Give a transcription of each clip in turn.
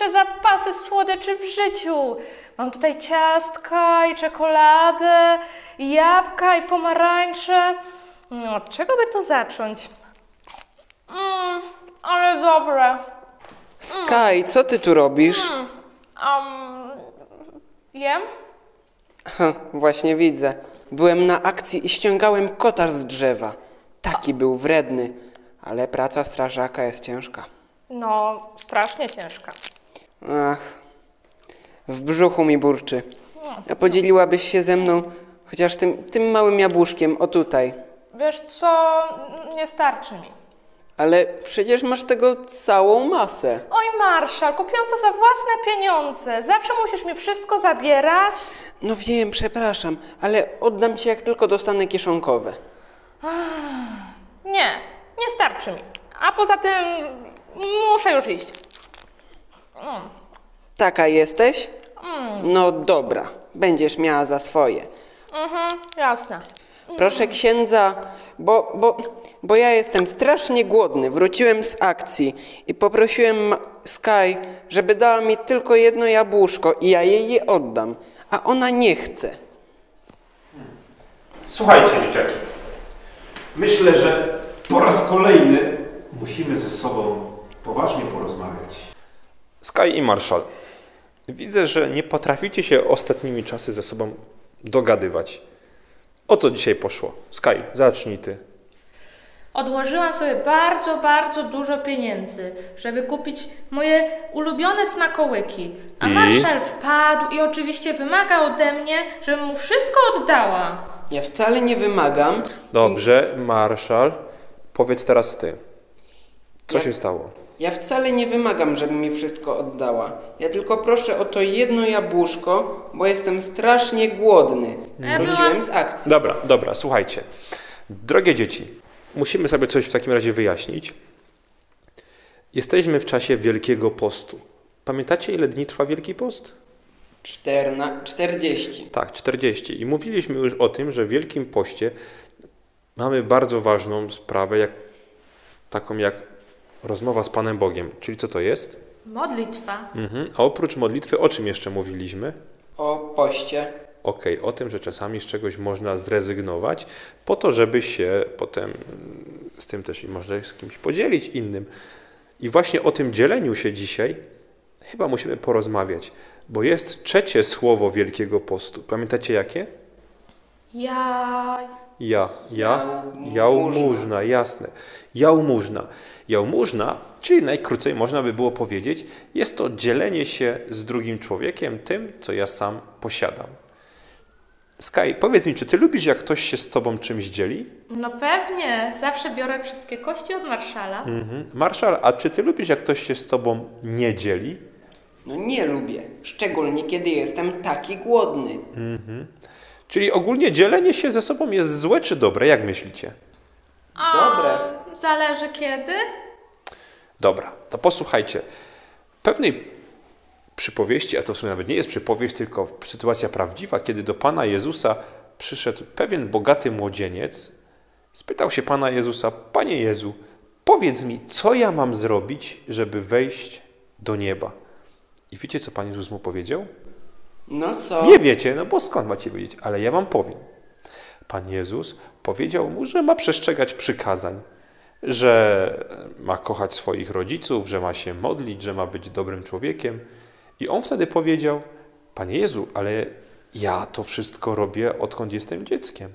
największe zapasy słodyczy w życiu. Mam tutaj ciastka i czekoladę, i jabłka i pomarańcze. No, od czego by tu zacząć? Mmm, ale dobre. Sky, co ty tu robisz? Um, jem? Właśnie widzę. Byłem na akcji i ściągałem kotar z drzewa. Taki był wredny, ale praca strażaka jest ciężka. No, strasznie ciężka. Ach, w brzuchu mi burczy. A podzieliłabyś się ze mną chociaż tym, tym małym jabłuszkiem, o tutaj. Wiesz co, nie starczy mi. Ale przecież masz tego całą masę. Oj, Marszal, kupiłam to za własne pieniądze. Zawsze musisz mi wszystko zabierać. No wiem, przepraszam, ale oddam ci jak tylko dostanę kieszonkowe. Nie, nie starczy mi. A poza tym muszę już iść. Taka jesteś? No dobra, będziesz miała za swoje. Mhm, jasne. Proszę księdza, bo, bo, bo ja jestem strasznie głodny. Wróciłem z akcji i poprosiłem Sky, żeby dała mi tylko jedno jabłuszko i ja jej je oddam, a ona nie chce. Słuchajcie, dzieciaki. Myślę, że po raz kolejny musimy ze sobą poważnie porozmawiać. Sky i Marshall. Widzę, że nie potraficie się ostatnimi czasy ze sobą dogadywać. O co dzisiaj poszło? Sky, zacznij ty. Odłożyłam sobie bardzo, bardzo dużo pieniędzy, żeby kupić moje ulubione smakołyki. A I? Marszal wpadł i oczywiście wymaga ode mnie, żebym mu wszystko oddała. Ja wcale nie wymagam. Dobrze, Marshall, powiedz teraz ty. Co Ja- się stało? Ja wcale nie wymagam, żeby mi wszystko oddała. Ja tylko proszę o to jedno jabłuszko, bo jestem strasznie głodny. Ja Wróciłem byłam- z akcji. Dobra, dobra, słuchajcie. Drogie dzieci, musimy sobie coś w takim razie wyjaśnić. Jesteśmy w czasie Wielkiego Postu. Pamiętacie, ile dni trwa Wielki Post? Czterna, 40. Tak, 40. I mówiliśmy już o tym, że w Wielkim Poście mamy bardzo ważną sprawę, jak, taką jak rozmowa z Panem Bogiem. Czyli co to jest? Modlitwa. Mhm. A oprócz modlitwy o czym jeszcze mówiliśmy? O poście. Okej, o tym, że czasami z czegoś można zrezygnować, po to, żeby się potem z tym też i może z kimś podzielić innym. I właśnie o tym dzieleniu się dzisiaj chyba musimy porozmawiać, bo jest trzecie słowo Wielkiego Postu. Pamiętacie jakie? Ja... Ja, ja, Jałmużna. jasne. Jałmużna. Jałmużna, czyli najkrócej można by było powiedzieć, jest to dzielenie się z drugim człowiekiem tym, co ja sam posiadam. Sky, powiedz mi, czy ty lubisz, jak ktoś się z tobą czymś dzieli? No pewnie, zawsze biorę wszystkie kości od Marszala. Mhm. Marszal, a czy ty lubisz, jak ktoś się z tobą nie dzieli? No nie lubię. Szczególnie kiedy jestem taki głodny. Czyli ogólnie dzielenie się ze sobą jest złe czy dobre? Jak myślicie? A Dobre. Zależy kiedy? Dobra, to posłuchajcie. Pewnej przypowieści, a to w sumie nawet nie jest przypowieść, tylko sytuacja prawdziwa, kiedy do Pana Jezusa przyszedł pewien bogaty młodzieniec, spytał się Pana Jezusa, Panie Jezu, powiedz mi, co ja mam zrobić, żeby wejść do nieba? I wiecie, co Pan Jezus mu powiedział? No co? Nie wiecie, no bo skąd macie wiedzieć? Ale ja wam powiem. Pan Jezus powiedział mu, że ma przestrzegać przykazań, że ma kochać swoich rodziców, że ma się modlić, że ma być dobrym człowiekiem. I on wtedy powiedział: Panie Jezu, ale ja to wszystko robię, odkąd jestem dzieckiem.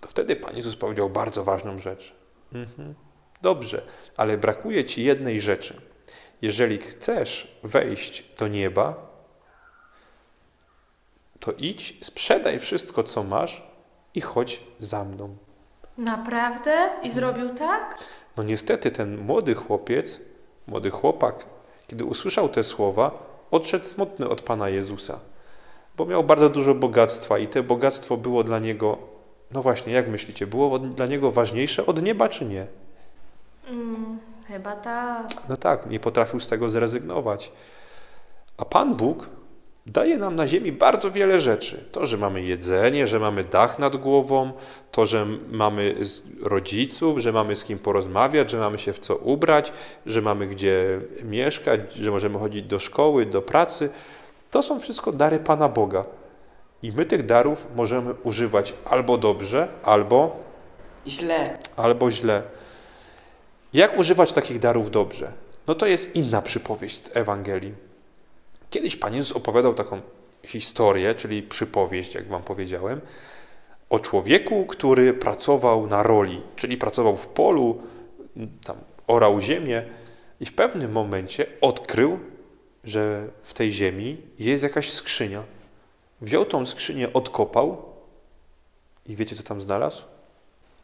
To wtedy Pan Jezus powiedział bardzo ważną rzecz. Mhm. Dobrze, ale brakuje ci jednej rzeczy. Jeżeli chcesz wejść do nieba, to idź, sprzedaj wszystko, co masz i chodź za mną. Naprawdę? I zrobił tak? No niestety ten młody chłopiec, młody chłopak, kiedy usłyszał te słowa, odszedł smutny od Pana Jezusa, bo miał bardzo dużo bogactwa i to bogactwo było dla niego, no właśnie, jak myślicie, było dla niego ważniejsze od nieba czy nie? Mm, chyba tak. No tak, nie potrafił z tego zrezygnować. A Pan Bóg daje nam na ziemi bardzo wiele rzeczy. To, że mamy jedzenie, że mamy dach nad głową, to, że mamy rodziców, że mamy z kim porozmawiać, że mamy się w co ubrać, że mamy gdzie mieszkać, że możemy chodzić do szkoły, do pracy. To są wszystko dary Pana Boga. I my tych darów możemy używać albo dobrze, albo, Źle. albo źle. Jak używać takich darów dobrze? No to jest inna przypowieść z Ewangelii. Kiedyś Pan Jezus opowiadał taką historię, czyli przypowieść, jak Wam powiedziałem, o człowieku, który pracował na roli, czyli pracował w polu, tam orał ziemię i w pewnym momencie odkrył, że w tej ziemi jest jakaś skrzynia. Wziął tą skrzynię, odkopał i wiecie, co tam znalazł?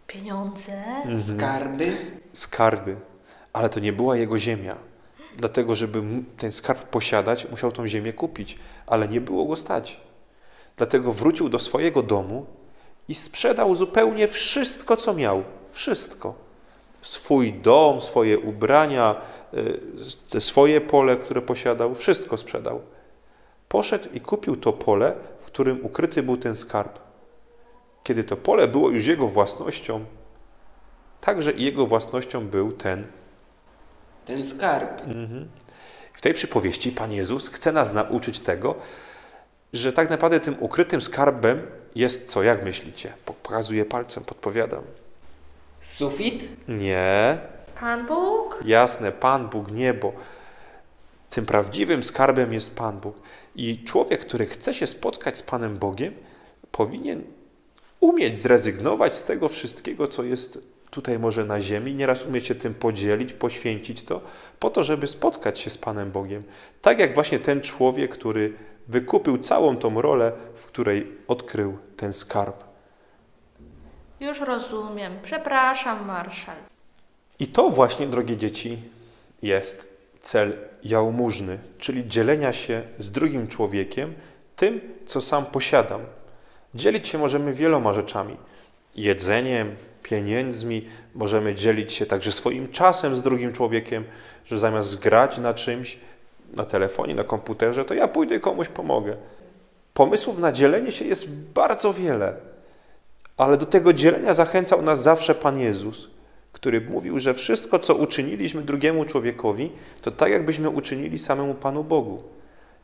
Pieniądze? Skarby. skarby, ale to nie była jego ziemia. Dlatego, żeby ten skarb posiadać, musiał tą ziemię kupić, ale nie było go stać. Dlatego wrócił do swojego domu i sprzedał zupełnie wszystko, co miał. Wszystko. Swój dom, swoje ubrania, y, te swoje pole, które posiadał, wszystko sprzedał. Poszedł i kupił to pole, w którym ukryty był ten skarb. Kiedy to pole było już jego własnością, Także i jego własnością był ten. Ten skarb. W tej przypowieści Pan Jezus chce nas nauczyć tego, że tak naprawdę tym ukrytym skarbem jest co? Jak myślicie? Pokazuję palcem, podpowiadam. Sufit. Nie, Pan Bóg? jasne, Pan Bóg, niebo. Tym prawdziwym skarbem jest Pan Bóg. I człowiek, który chce się spotkać z Panem Bogiem, powinien umieć zrezygnować z tego wszystkiego, co jest tutaj może na ziemi, nieraz umieć się tym podzielić, poświęcić to, po to, żeby spotkać się z Panem Bogiem. Tak jak właśnie ten człowiek, który wykupił całą tą rolę, w której odkrył ten skarb. Już rozumiem. Przepraszam, marszał. I to właśnie, drogie dzieci, jest cel jałmużny, czyli dzielenia się z drugim człowiekiem tym, co sam posiadam. Dzielić się możemy wieloma rzeczami. Jedzeniem, pieniędzmi, możemy dzielić się także swoim czasem z drugim człowiekiem, że zamiast grać na czymś, na telefonie, na komputerze, to ja pójdę i komuś pomogę. Pomysłów na dzielenie się jest bardzo wiele, ale do tego dzielenia zachęcał nas zawsze Pan Jezus, który mówił, że wszystko, co uczyniliśmy drugiemu człowiekowi, to tak, jakbyśmy uczynili samemu Panu Bogu.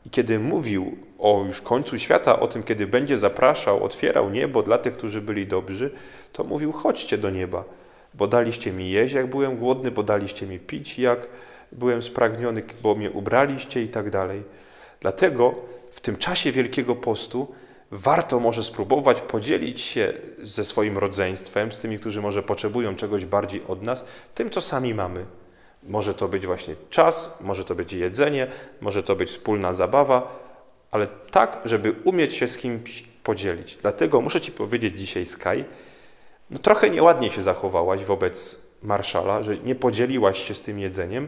I kiedy mówił o już końcu świata, o tym, kiedy będzie zapraszał, otwierał niebo dla tych, którzy byli dobrzy, to mówił: chodźcie do nieba, bo daliście mi jeść, jak byłem głodny, bo daliście mi pić, jak byłem spragniony, bo mnie ubraliście i tak dalej. Dlatego w tym czasie Wielkiego Postu warto może spróbować podzielić się ze swoim rodzeństwem, z tymi, którzy może potrzebują czegoś bardziej od nas, tym, co sami mamy. Może to być właśnie czas, może to być jedzenie, może to być wspólna zabawa, ale tak, żeby umieć się z kimś podzielić. Dlatego muszę Ci powiedzieć dzisiaj, Sky, no trochę nieładnie się zachowałaś wobec marszala, że nie podzieliłaś się z tym jedzeniem,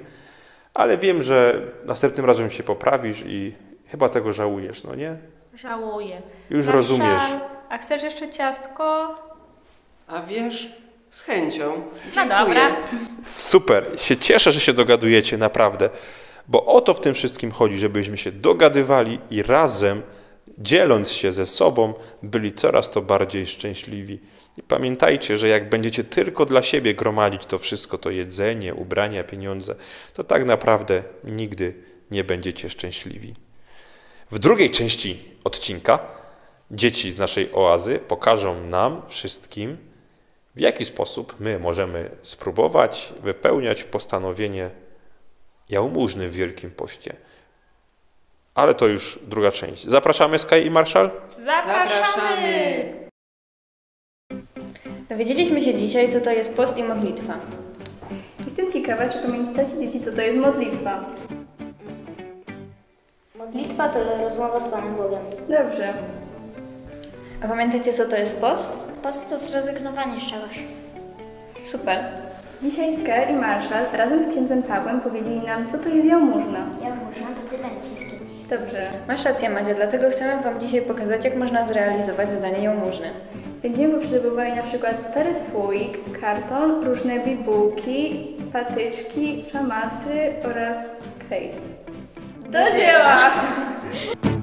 ale wiem, że następnym razem się poprawisz i chyba tego żałujesz, no nie? Żałuję. Już Marszal, rozumiesz. A chcesz jeszcze ciastko? A wiesz, z chęcią. No Dziękuję. dobra. Super, się cieszę, że się dogadujecie, naprawdę. Bo o to w tym wszystkim chodzi, żebyśmy się dogadywali i razem, dzieląc się ze sobą, byli coraz to bardziej szczęśliwi. I pamiętajcie, że jak będziecie tylko dla siebie gromadzić to wszystko, to jedzenie, ubrania, pieniądze, to tak naprawdę nigdy nie będziecie szczęśliwi. W drugiej części odcinka dzieci z naszej oazy pokażą nam wszystkim, w jaki sposób my możemy spróbować wypełniać postanowienie jałmużny w Wielkim Poście. Ale to już druga część. Zapraszamy Sky i Marszal? Zapraszamy. Zapraszamy. Dowiedzieliśmy się dzisiaj, co to jest post i modlitwa. Jestem ciekawa, czy pamiętacie dzieci, co to jest modlitwa. Modlitwa to rozmowa z Panem Bogiem. Dobrze. A pamiętacie, co to jest post? Post to zrezygnowanie z czegoś. Super. Dzisiaj Skar i Marszal razem z księdzem Pawłem powiedzieli nam, co to jest jałmużna. Jak można, to tyle się z kimś. Dobrze. Masz rację, Madzia, dlatego chcemy Wam dzisiaj pokazać, jak można zrealizować zadanie jałmużny. Będziemy potrzebowali na przykład stary słoik, karton, różne bibułki, patyczki, flamastry oraz klej. Do dzieła!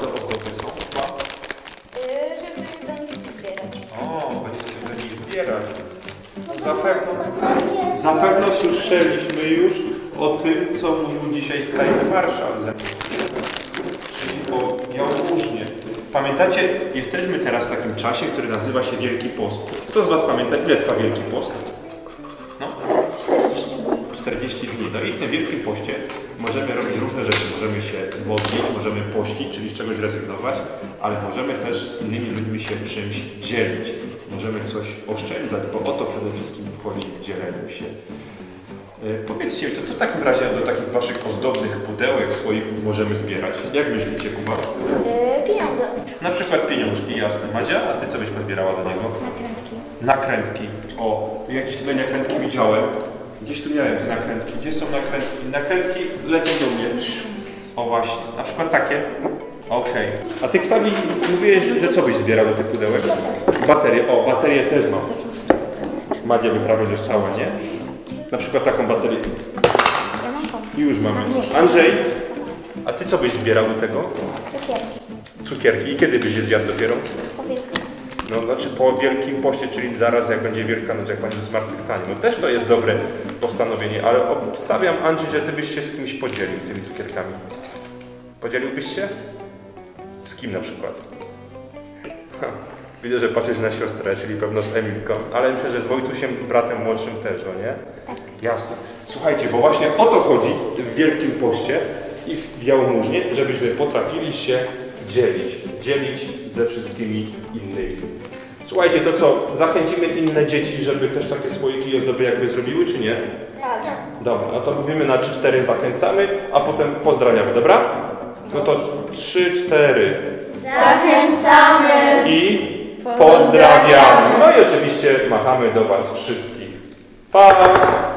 co ozdoby są? Żeby do nich zbierać. O, będziecie do nich zbierać. Zapewne, zapewne słyszeliśmy już o tym, co mówił dzisiaj skrajny marszał. Czyli o jałmużnie. Pamiętacie, jesteśmy teraz w takim czasie, który nazywa się Wielki Post. Kto z Was pamięta, ile trwa Wielki Post? No? 40 dni. No i w tym Wielkim Poście możemy robić różne rzeczy. Możemy się modlić, możemy pościć, czyli z czegoś rezygnować, ale możemy też z innymi ludźmi się czymś dzielić. Możemy coś oszczędzać, bo o to przede wszystkim wchodzi w dzieleniu się. E, Powiedzcie mi, to co w takim razie do takich waszych ozdobnych pudełek, słoików możemy zbierać? Jak myślicie, Kuba? Yy, pieniądze. Na przykład pieniążki, jasne. Madzia, a ty co byś pozbierała do niego? Nakrętki. Nakrętki. O, jakieś tutaj nakrętki widziałem. Gdzieś tu miałem te nakrętki. Gdzie są nakrętki? Nakrętki lecą do mnie. O właśnie. Na przykład takie. Okej. A ty Ksawi mówiłeś, że co byś zbierał do tych pudełek? Baterie. O, baterie też mam. Madia by prawie dostała, nie? Na przykład taką baterię. Już mamy. Andrzej, a ty co byś zbierał do tego? Cukierki. Cukierki. I kiedy byś je zjadł dopiero? Powiedzmy. No, znaczy po Wielkim Poście, czyli zaraz jak będzie Wielkanoc, jak Pani zmartwychwstanie. No też to jest dobre postanowienie, ale obstawiam, Andrzej, że Ty byś się z kimś podzielił tymi cukierkami. Podzieliłbyś się? Z kim na przykład? Ha, widzę, że patrzysz na siostrę, czyli pewno z Emilką, ale myślę, że z Wojtusiem, bratem młodszym też, no nie? Jasne. Słuchajcie, bo właśnie o to chodzi w Wielkim Poście i w Jałmużnie, żebyśmy potrafili się dzielić. Dzielić ze wszystkimi innymi. Słuchajcie, to co, zachęcimy inne dzieci, żeby też takie słoiki i ozdoby jakby zrobiły, czy nie? Tak. Dobra, no to mówimy na 3-4 zachęcamy, a potem pozdrawiamy, dobra? No to 3-4 Zachęcamy! i pozdrawiamy. No i oczywiście machamy do Was wszystkich. Pa!